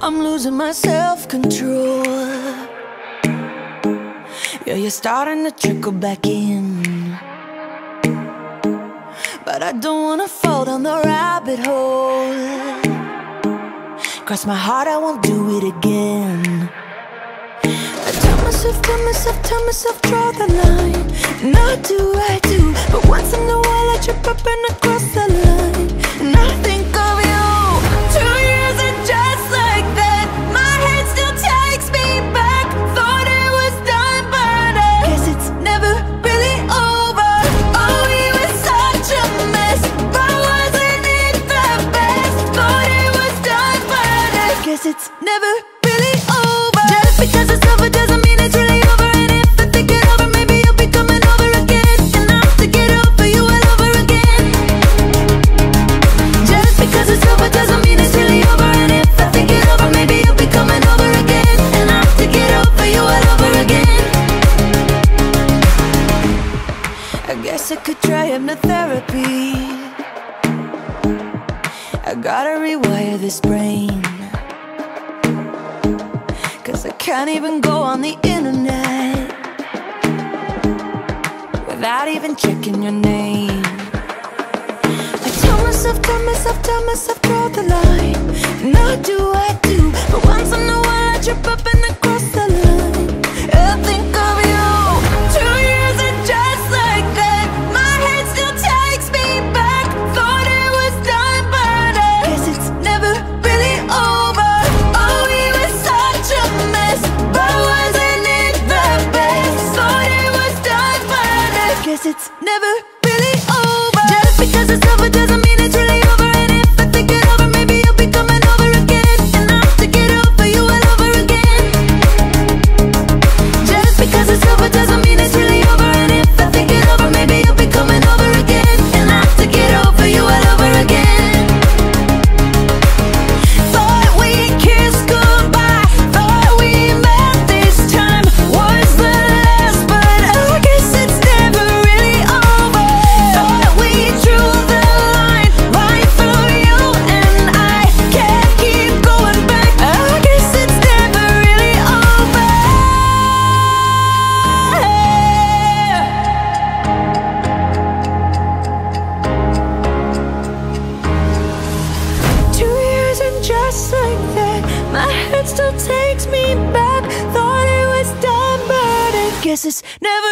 I'm losing my self-control. Yeah, you're starting to trickle back in. But I don't wanna fall down the rabbit hole. Cross my heart, I won't do it again. I tell myself, tell myself, tell myself, draw the line. Not do I do But once guess it's never really over. Just because it's over doesn't mean it's really over. And if I think it over, maybe you'll be coming over again. And I'll have to get over you all over again. Just because it's over doesn't mean it's really over. And if I think it over, maybe you'll be coming over again. And I'll have to get over you all over again. I guess I could try hypnotherapy. I gotta rewire this brain Cause I can't even go on the internet Without even checking your name. I tell myself, tell myself, tell myself, draw the line. Not I do guess it's never really over. Just because it's over doesn't it's never